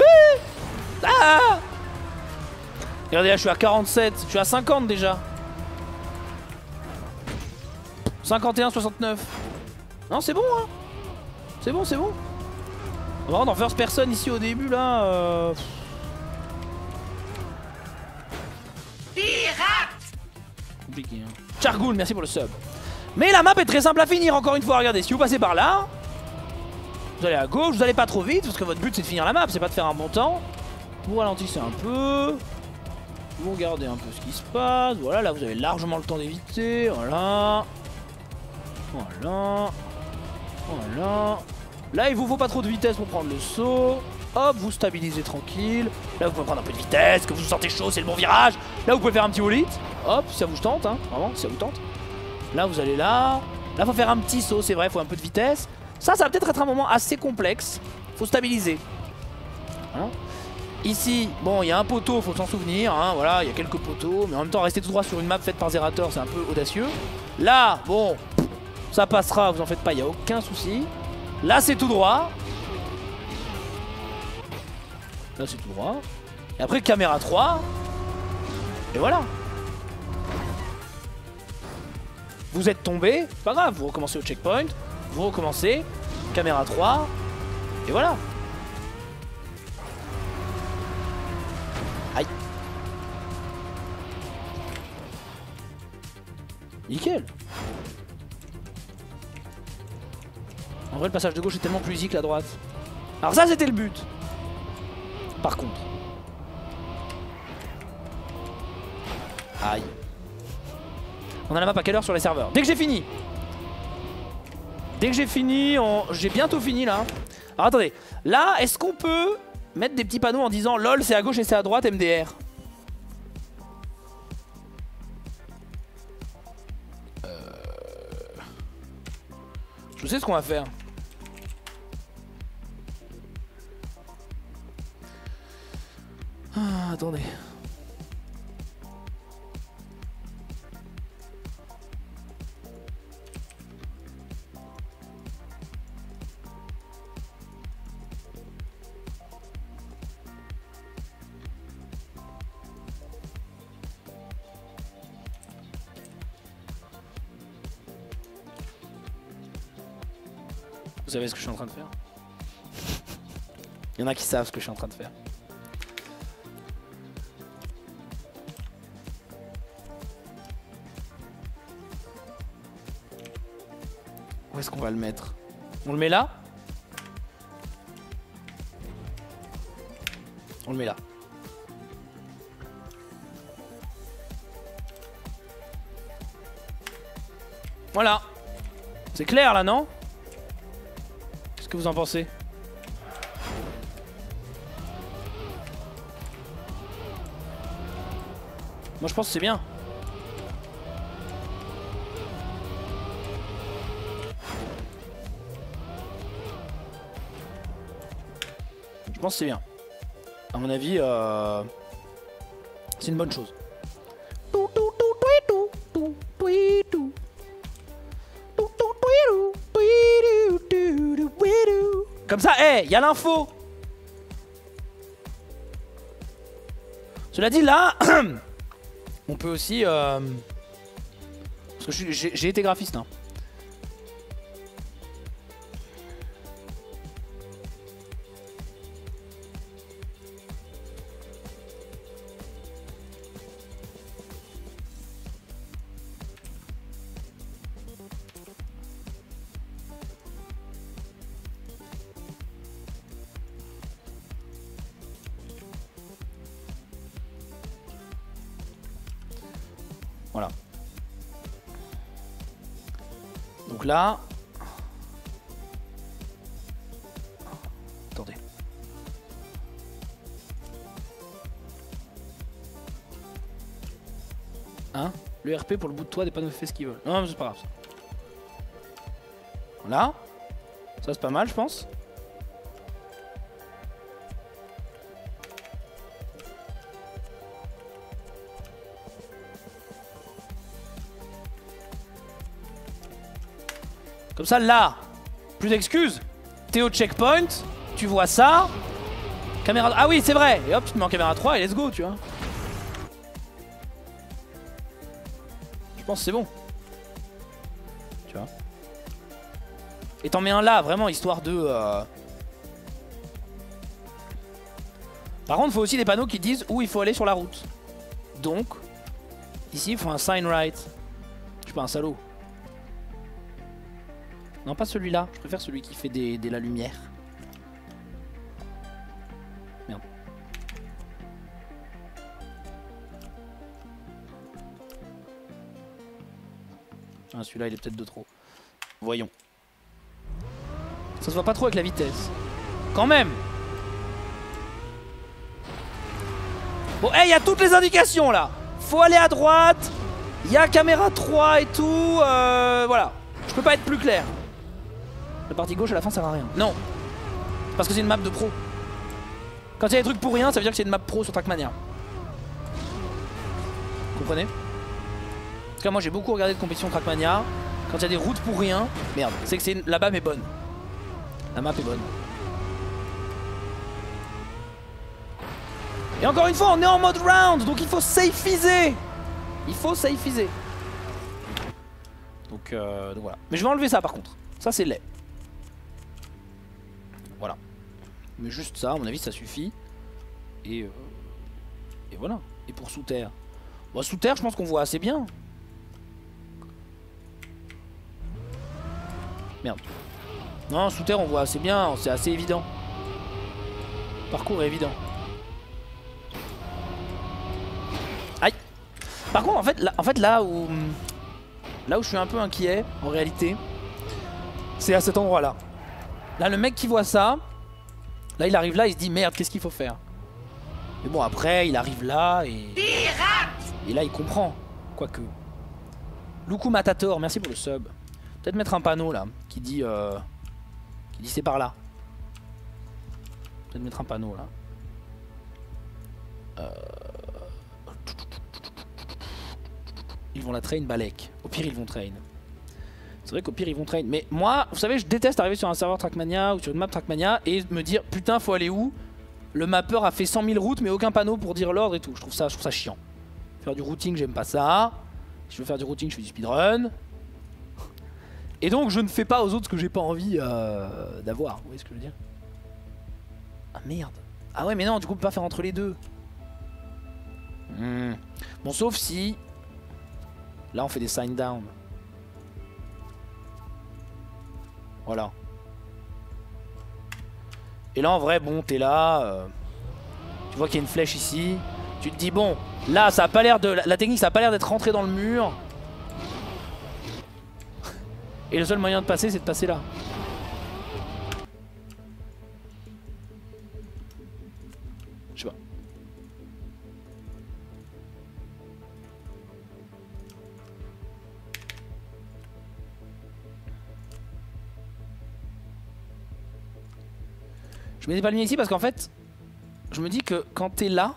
Regardez là, je suis à 47. Je suis à 50 déjà. 51, 69. Non, c'est bon, hein. C'est bon, c'est bon. Vraiment, dans first person ici au début, là. Euh... Pirate Compliqué, hein. Chargoul, merci pour le sub. Mais la map est très simple à finir, encore une fois. Regardez, si vous passez par là, vous allez à gauche, vous allez pas trop vite, parce que votre but c'est de finir la map, c'est pas de faire un bon temps. Vous ralentissez un peu. Vous regardez un peu ce qui se passe. Voilà, là vous avez largement le temps d'éviter. Voilà. Voilà. Voilà. Là, il vous faut pas trop de vitesse pour prendre le saut. Hop, vous stabilisez tranquille. Là, vous pouvez prendre un peu de vitesse, que vous vous sentez chaud, c'est le bon virage. Là, vous pouvez faire un petit wall Hop, si ça vous tente, hein, vraiment, si ça vous tente. Là, vous allez là. Là, faut faire un petit saut, c'est vrai, faut un peu de vitesse. Ça, ça va peut-être être un moment assez complexe. Faut stabiliser. Hein Ici, bon, il y a un poteau, faut s'en souvenir. Hein, voilà, il y a quelques poteaux. Mais en même temps, rester tout droit sur une map faite par Zerator, c'est un peu audacieux. Là, bon, ça passera, vous en faites pas, il n'y a aucun souci. Là, c'est tout droit. Là, c'est tout droit. Et après, caméra 3. Et voilà. Vous êtes tombé, pas grave, vous recommencez au checkpoint. Vous recommencez. Caméra 3. Et voilà. Nickel. En vrai, le passage de gauche est tellement plus easy que la droite. Alors ça, c'était le but. Par contre. Aïe. On a la map à quelle heure sur les serveurs? Dès que j'ai fini. Dès que j'ai fini, j'ai bientôt fini là. Alors attendez, là, est-ce qu'on peut mettre des petits panneaux en disant LOL c'est à gauche et c'est à droite MDR Je sais ce qu'on va faire. Ah, attendez. Vous savez ce que je suis en train de faire Il y en a qui savent ce que je suis en train de faire. Où est-ce qu'on va le mettre? On le met là? On le met là. Voilà. C'est clair là, non? Que vous en pensez Moi je pense que c'est bien. Je pense que c'est bien. À mon avis, euh... c'est une bonne chose. Hey, il y a l'info Cela dit, là, on peut aussi... Euh... Parce que j'ai été graphiste. Hein. Là... Attendez. Hein? Le RP pour le bout de toit des panneaux fait ce qu'ils veulent. Non, c'est pas grave. Voilà. Ça c'est pas mal, je pense. Comme ça, là, plus d'excuses. T'es au checkpoint, tu vois ça. Caméra... Ah oui, c'est vrai. Et hop, tu te mets en caméra 3 et let's go, tu vois. Je pense que c'est bon. Tu vois. Et t'en mets un là, vraiment, histoire de... euh, Par contre, faut aussi des panneaux qui disent où il faut aller sur la route. Donc, ici, il faut un sign right. Je suis pas un salaud. Non, pas celui-là. Je préfère celui qui fait des, la lumière. Merde. Ah, celui-là, il est peut-être de trop. Voyons. Ça se voit pas trop avec la vitesse. Quand même Bon, il y a toutes les indications là Faut aller à droite, il y a caméra 3 et tout, euh, voilà. Je peux pas être plus clair. La partie gauche à la fin sert à rien. Non. Parce que c'est une map de pro. Quand il y a des trucs pour rien, ça veut dire que c'est une map pro sur Trackmania. Vous comprenez? En tout cas, moi j'ai beaucoup regardé de compétition Trackmania. Quand il y a des routes pour rien, merde, c'est que c'est la map est bonne. La map est bonne. Et encore une fois, on est en mode round, donc il faut safeiser. Il faut safeiser. Donc, euh, donc voilà. Mais je vais enlever ça par contre. Ça c'est laid. Mais juste ça, à mon avis, ça suffit. Et, euh, et voilà. Et pour sous terre. Bon, sous terre, je pense qu'on voit assez bien. Merde. Non, sous terre, on voit assez bien. C'est assez évident. Parcours est évident. Aïe. Par contre, en fait, là, en fait, là où là où je suis un peu inquiet, en réalité, c'est à cet endroit-là. Là, le mec qui voit ça, là, il arrive là, il se dit merde, qu'est-ce qu'il faut faire? Mais bon, après, il arrive là et Pirate et là, il comprend. Quoique. Luku Matator, merci pour le sub. Peut-être mettre un panneau là qui dit euh, qui dit c'est par là. Peut-être mettre un panneau là. Euh, Ils vont la train Balek. Au pire, ils vont train. C'est vrai qu'au pire, ils vont train. Mais moi, vous savez, je déteste arriver sur un serveur Trackmania ou sur une map Trackmania et me dire putain, faut aller où? Le mappeur a fait 100 000 routes, mais aucun panneau pour dire l'ordre et tout. Je trouve ça, je trouve ça chiant. Faire du routing, j'aime pas ça. Si je veux faire du routing, je fais du speedrun. Et donc, je ne fais pas aux autres ce que j'ai pas envie euh, d'avoir. Vous voyez ce que je veux dire? Ah merde. Ah ouais, mais non, du coup, on peut pas faire entre les deux. Hmm. Bon, sauf si. Là, on fait des sign down. Voilà. Et là, en vrai, bon, t'es là. euh, tu vois qu'il y a une flèche ici. Tu te dis, bon, là, ça a pas l'air de. La, la technique, ça a pas l'air d'être rentré dans le mur. Et le seul moyen de passer, c'est de passer là. Je mets des palmiers ici parce qu'en fait, je me dis que quand t'es là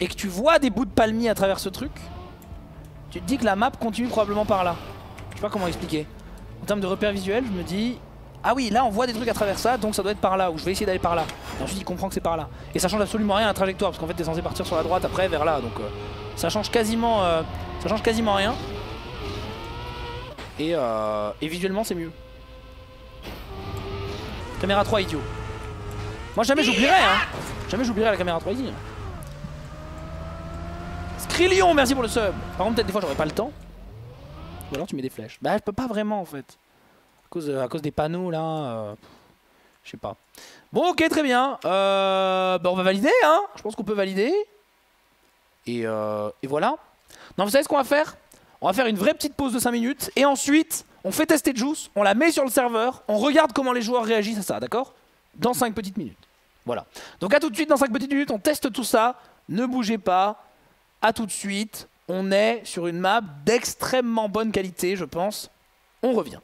et que tu vois des bouts de palmiers à travers ce truc, tu te dis que la map continue probablement par là. Je sais pas comment expliquer. En termes de repères visuels, je me dis ah oui, là on voit des trucs à travers ça, donc ça doit être par là, ou je vais essayer d'aller par là. Et ensuite il comprend que c'est par là. Et ça change absolument rien à la trajectoire, parce qu'en fait t'es censé partir sur la droite après vers là, donc euh, ça change quasiment, euh, ça change quasiment rien. Et, euh, et visuellement c'est mieux. Caméra 3 idiot. Moi jamais j'oublierai hein. Jamais j'oublierai la caméra 3 ici. Skrillion, merci pour le sub. Par contre peut-être des fois j'aurais pas le temps. Ou alors tu mets des flèches. Bah je peux pas vraiment en fait. À cause, cause des panneaux là. euh, je sais pas. Bon ok très bien. Euh, bah on va valider hein. Je pense qu'on peut valider. Et, euh, et voilà. Non vous savez ce qu'on va faire? On va faire une vraie petite pause de 5 minutes. Et ensuite on fait tester Juice. On la met sur le serveur. On regarde comment les joueurs réagissent à ça. D'accord? Dans 5 petites minutes. Voilà. Donc à tout de suite dans 5 petites minutes. On teste tout ça. Ne bougez pas. À tout de suite. On est sur une map d'extrêmement bonne qualité, je pense. On revient.